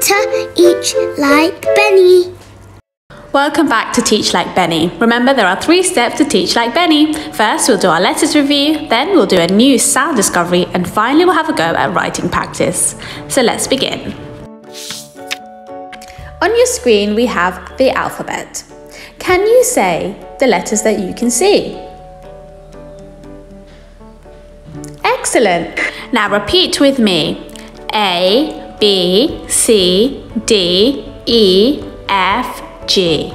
to like Benni. Welcome back to Teach Like Benni. Remember, there are three steps to Teach Like Benni. First, we'll do our letters review, then, we'll do a new sound discovery, and finally, we'll have a go at writing practice. So, let's begin. On your screen, we have the alphabet. Can you say the letters that you can see? Excellent. Now repeat with me. A, B, C, D, E, F, G,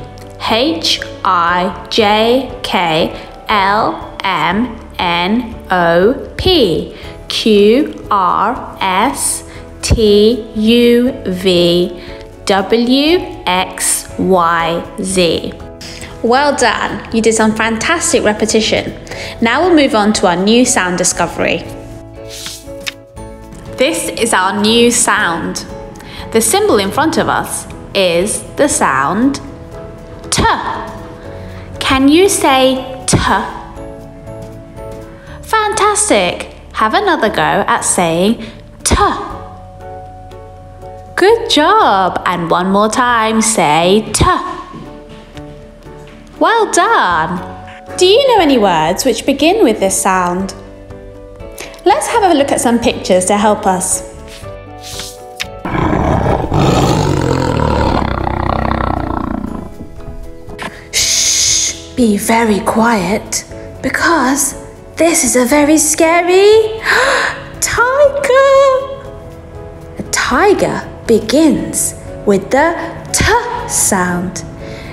H, I, J, K, L, M, N, O, P, Q, R, S, T, U, V, W, X, Y, Z. Well done, you did some fantastic repetition. Now we'll move on to our new sound discovery. This is our new sound. The symbol in front of us is the sound T. Can you say T? Fantastic. Have another go at saying T. Good job. And one more time, say T. Well done. Do you know any words which begin with this sound? Let's have a look at some pictures to help us. Shh, be very quiet because this is a very scary tiger. A tiger begins with the T sound.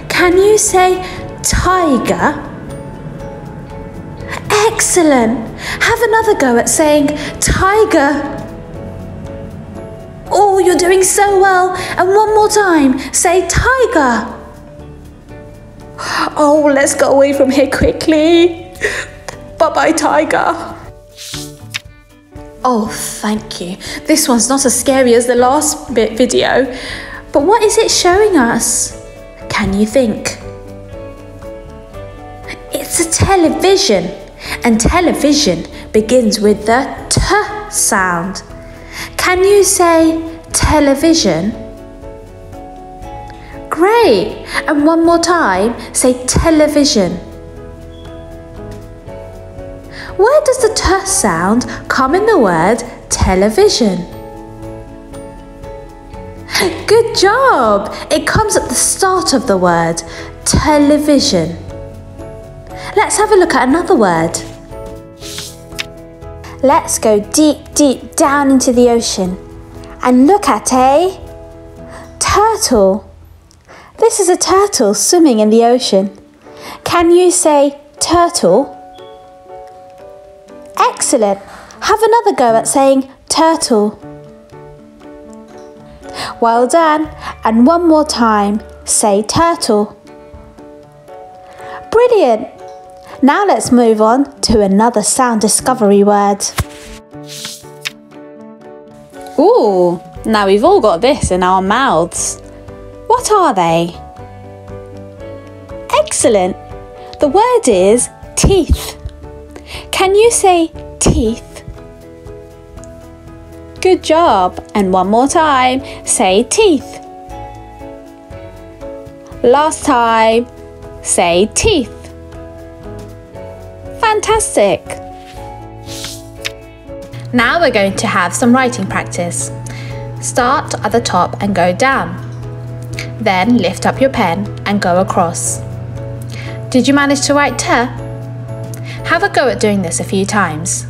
Can you say tiger? Excellent. Have another go at saying tiger. Oh, you're doing so well. And one more time, say tiger. Oh, let's go away from here quickly. Bye bye, tiger. Oh, thank you. This one's not as scary as the last bit video. But what is it showing us? Can you think? It's a television, and television begins with the T sound. Can you say television? Great! And one more time, say television. Where does the T sound come in the word television? Good job! It comes at the start of the word television. Let's have a look at another word. Let's go deep, deep down into the ocean and look at a turtle. This is a turtle swimming in the ocean. Can you say turtle? Excellent. Have another go at saying turtle. Well done. And one more time, say turtle. Brilliant. Now let's move on to another sound discovery word. Ooh, now we've all got this in our mouths. What are they? Excellent. The word is teeth. Can you say teeth? Good job. And one more time, say teeth. Last time, say teeth. Fantastic. Now we're going to have some writing practice. Start at the top and go down. Then lift up your pen and go across. Did you manage to write T? Have a go at doing this a few times.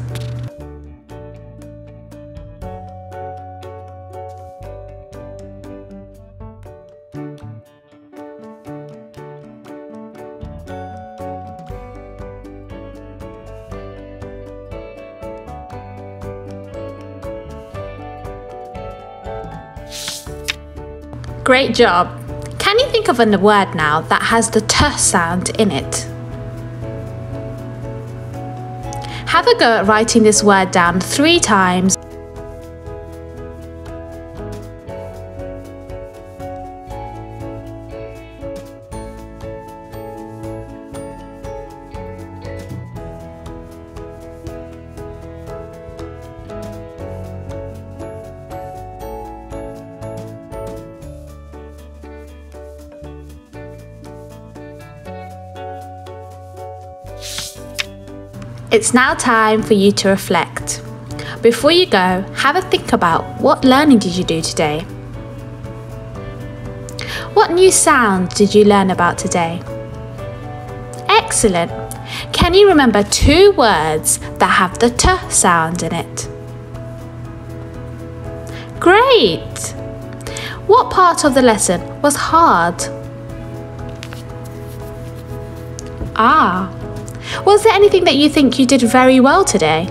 Great job! Can you think of a word now that has the T sound in it? Have a go at writing this word down three times. It's now time for you to reflect. Before you go, have a think about what learning did you do today? What new sounds did you learn about today? Excellent. Can you remember two words that have the t sound in it? Great! What part of the lesson was hard? Ah, was there anything that you think you did very well today?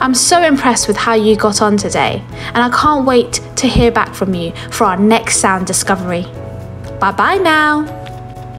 I'm so impressed with how you got on today, and I can't wait to hear back from you for our next sound discovery. Bye bye now.